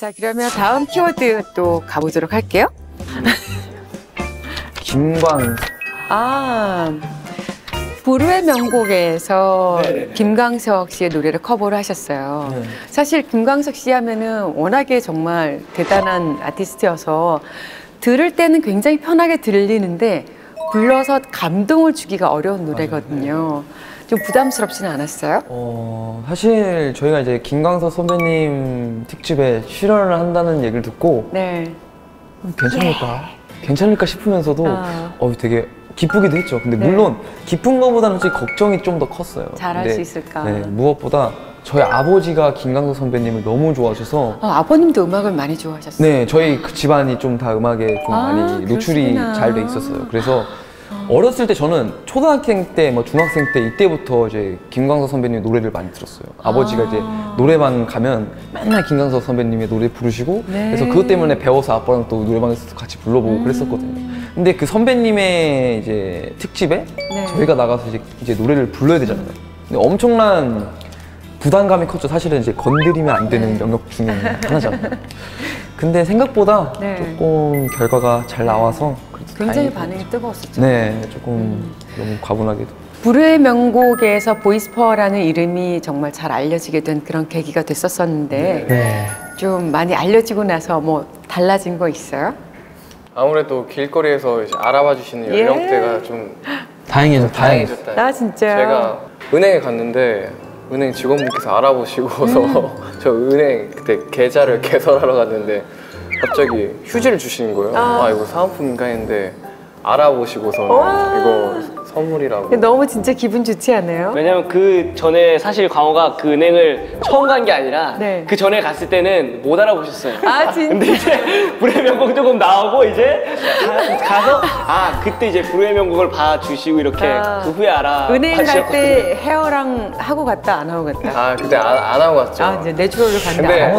자, 그러면 다음 키워드 또 가보도록 할게요. 김광 아, 부르의 명곡에서 네네네. 김광석 씨의 노래를 커버를 하셨어요. 네. 사실 김광석 씨 하면은 워낙에 정말 대단한 아티스트여서 들을 때는 굉장히 편하게 들리는데 불러서 감동을 주기가 어려운 노래거든요. 좀 부담스럽지는 않았어요? 어, 사실 저희가 이제 김광석 선배님 특집에 출연을 한다는 얘기를 듣고 네. 음, 괜찮을까? 괜찮을까 싶으면서도 아. 어, 되게 기쁘기도 했죠. 근데 네. 물론 기쁜 것보다는 솔직히 걱정이 좀 더 컸어요. 잘할 근데, 수 있을까? 네, 무엇보다 저희 아버지가 김광석 선배님을 너무 좋아하셔서 어, 아버님도 음악을 많이 좋아하셨어요. 네, 저희 그 집안이 좀 다 음악에 좀 아, 많이 노출이. 잘 돼 있었어요. 그래서 어렸을 때 저는 초등학생 때, 뭐 중학생 때 이때부터 이제 김광석 선배님 노래를 많이 들었어요. 아버지가 아. 이제 노래방 가면 맨날 김광석 선배님의 노래 부르시고 네. 그래서 그것 때문에 배워서 아빠랑 또 노래방에서 같이 불러보고 음. 그랬었거든요. 근데 그 선배님의 이제 특집에 네. 저희가 나가서 이제, 이제 노래를 불러야 되잖아요. 근데 엄청난 부담감이 컸죠. 사실은 이제 건드리면 안 되는 영역 중에 하나잖아요. 근데 생각보다 네. 조금 결과가 잘 나와서 굉장히. 반응이 뜨거웠었죠. 네, 조금 너무 과분하게도. 불의 명곡에서 보이스퍼라는 이름이 정말 잘 알려지게 된 그런 계기가 됐었었는데 네. 좀 많이 알려지고 나서 뭐 달라진 거 있어요? 아무래도 길거리에서 이제 알아봐 주시는 예. 연령대가 좀 다행이죠, 다양해졌다. 아 진짜. 제가 은행에 갔는데 은행 직원분께서 알아보시고서 음. 저 은행 그때 계좌를 개설하러 갔는데 갑자기 휴지를 주시는 거예요. 아. 아, 이거 사은품인가 했는데 알아보시고서 와. 이거 선물이라고. 너무 진짜 기분 좋지 않아요? 왜냐면 그 전에 사실 광호가 그 은행을 처음 간 게 아니라 네. 그 전에 갔을 때는 못 알아보셨어요. 아 진짜. 근데 이제 불의 명곡 조금 나오고 이제 가, 서아 그때 이제 불의 명곡을 봐주시고 이렇게 아. 그 후에 알아 은행 갈. 때 헤어랑 하고 갔다 안 하고 갔다? 아 그때 안, 안 하고 갔죠. 아 이제 내추럴을 갔는데.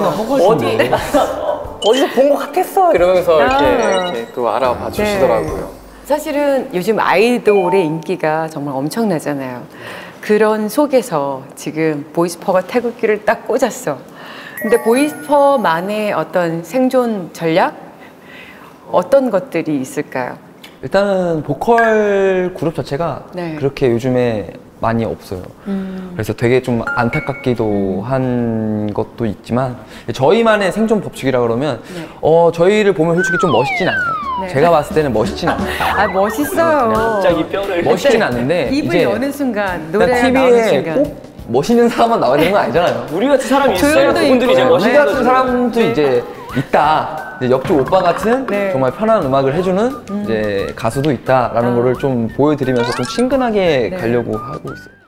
어디 어디서 본 것 같았어 이러면서 이렇게, 아. 이렇게 또 알아봐 주시더라고요. 사실은 요즘 아이돌의 인기가 정말 엄청나잖아요. 그런 속에서 지금 보이스퍼가 태극기를 딱 꽂았어. 근데 보이스퍼만의 어떤 생존 전략? 어떤 것들이 있을까요? 일단은 보컬 그룹 자체가 네. 그렇게 요즘에 많이 없어요. 그래서 되게 좀 안타깝기도 한 것도 있지만 저희만의 생존 법칙이라 그러면 네. 어 저희를 보면 솔직히 좀 멋있진 않아요. 네. 제가 봤을 때는 멋있진 않아요. 아 멋있어요. 갑자기 뼈를 멋있진 않은데 입을 이제 여는 순간 노래가 나오는 TV에 순간 꼭 멋있는 사람만 나와야 되는 건 아니잖아요. 우리 같은 사람이 있어요. 그분들이 이제 멋있는 같은 거죠. 사람도 이제 있다. 옆집 오빠 같은 네. 정말 편한 음악을 해주는 이제 가수도 있다라는 아. 거를 좀 보여드리면서 좀 친근하게 네. 가려고 하고 있어요.